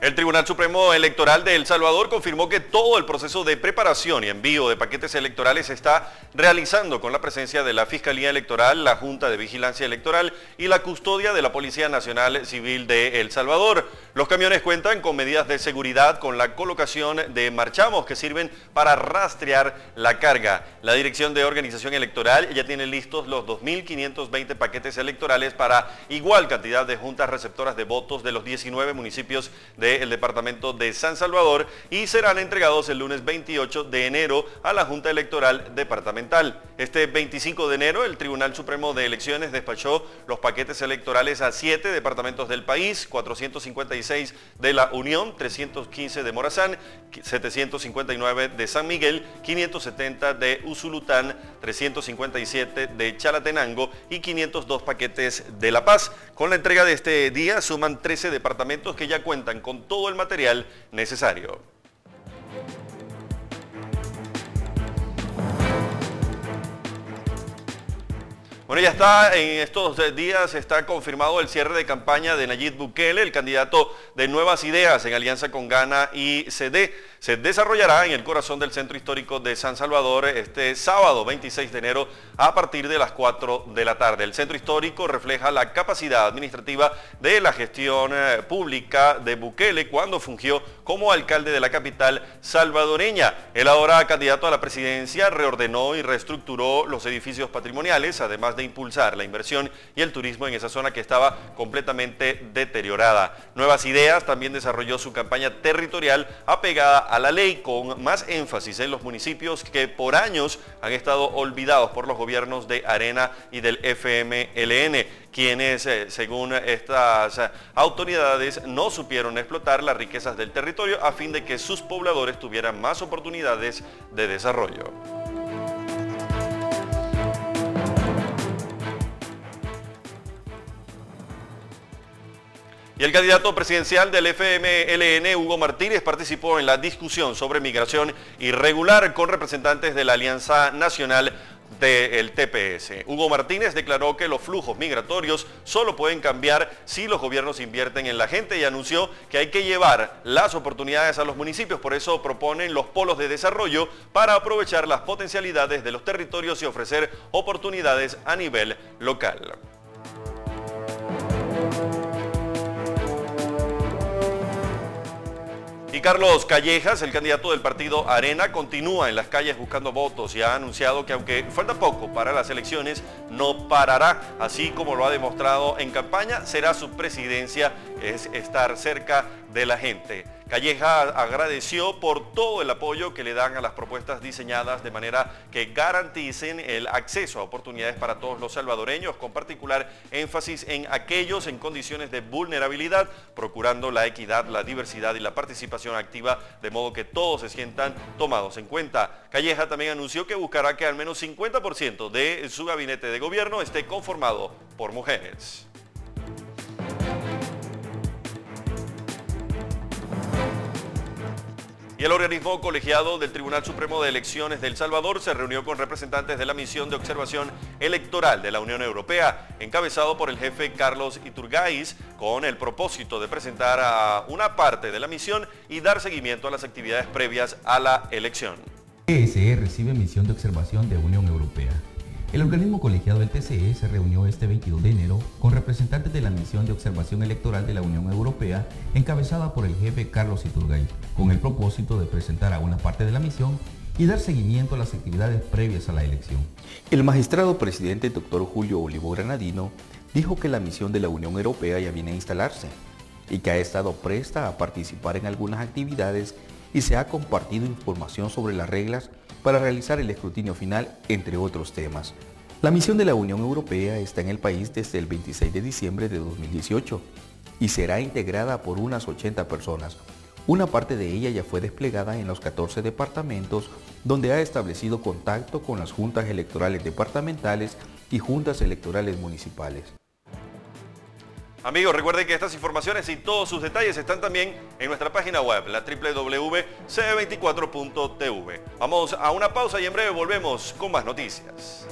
El Tribunal Supremo Electoral de El Salvador confirmó que todo el proceso de preparación y envío de paquetes electorales se está realizando con la presencia de la Fiscalía Electoral, la Junta de Vigilancia Electoral y la custodia de la Policía Nacional Civil de El Salvador. Los camiones cuentan con medidas de seguridad con la colocación de marchamos que sirven para rastrear la carga. La Dirección de Organización Electoral ya tiene listos los 2.520 paquetes electorales para igual cantidad de juntas receptoras de votos de los 19 municipios de el departamento de San Salvador y serán entregados el lunes 28 de enero a la Junta Electoral Departamental. Este 25 de enero el Tribunal Supremo de Elecciones despachó los paquetes electorales a siete departamentos del país, 456 de la Unión, 315 de Morazán, 759 de San Miguel, 570 de Usulután, 357 de Chalatenango y 502 paquetes de La Paz. Con la entrega de este día suman 13 departamentos que ya cuentan con todo el material necesario. Bueno, ya está, en estos días está confirmado el cierre de campaña de Nayib Bukele, el candidato de Nuevas Ideas en alianza con Ghana y CD. Se desarrollará en el corazón del Centro Histórico de San Salvador este sábado 26 de enero a partir de las 4 de la tarde. El Centro Histórico refleja la capacidad administrativa de la gestión eh, pública de Bukele cuando fungió como alcalde de la capital salvadoreña. El ahora candidato a la presidencia reordenó y reestructuró los edificios patrimoniales, además de impulsar la inversión y el turismo en esa zona que estaba completamente deteriorada. Nuevas Ideas también desarrolló su campaña territorial apegada a la ley con más énfasis en los municipios que por años han estado olvidados por los gobiernos de Arena y del FMLN, quienes eh, según estas autoridades no supieron explotar las riquezas del territorio a fin de que sus pobladores tuvieran más oportunidades de desarrollo. Y el candidato presidencial del FMLN, Hugo Martínez, participó en la discusión sobre migración irregular con representantes de la Alianza Nacional del TPS. Hugo Martínez declaró que los flujos migratorios solo pueden cambiar si los gobiernos invierten en la gente y anunció que hay que llevar las oportunidades a los municipios. Por eso proponen los polos de desarrollo para aprovechar las potencialidades de los territorios y ofrecer oportunidades a nivel local. Y Carlos Callejas, el candidato del partido Arena, continúa en las calles buscando votos y ha anunciado que aunque falta poco para las elecciones, no parará. Así como lo ha demostrado en campaña, será su presidencia, es estar cerca de la gente. Calleja agradeció por todo el apoyo que le dan a las propuestas diseñadas de manera que garanticen el acceso a oportunidades para todos los salvadoreños, con particular énfasis en aquellos en condiciones de vulnerabilidad, procurando la equidad, la diversidad y la participación activa, de modo que todos se sientan tomados en cuenta. Calleja también anunció que buscará que al menos 50% de su gabinete de gobierno esté conformado por mujeres. Y el organismo colegiado del Tribunal Supremo de Elecciones de El Salvador se reunió con representantes de la misión de observación electoral de la Unión Europea, encabezado por el jefe Carlos Iturgaiz, con el propósito de presentar a una parte de la misión y dar seguimiento a las actividades previas a la elección. ESE recibe misión de observación de Unión Europea. El organismo colegiado del TCE se reunió este 22 de enero con representantes de la misión de observación electoral de la Unión Europea, encabezada por el jefe Carlos Iturgay, con el propósito de presentar a una parte de la misión y dar seguimiento a las actividades previas a la elección. El magistrado presidente Dr. Julio Olivo Granadino dijo que la misión de la Unión Europea ya viene a instalarse y que ha estado presta a participar en algunas actividades y se ha compartido información sobre las reglas para realizar el escrutinio final, entre otros temas. La misión de la Unión Europea está en el país desde el 26 de diciembre de 2018 y será integrada por unas 80 personas. Una parte de ella ya fue desplegada en los 14 departamentos donde ha establecido contacto con las juntas electorales departamentales y juntas electorales municipales. Amigos, recuerden que estas informaciones y todos sus detalles están también en nuestra página web, la www.c24.tv. Vamos a una pausa y en breve volvemos con más noticias.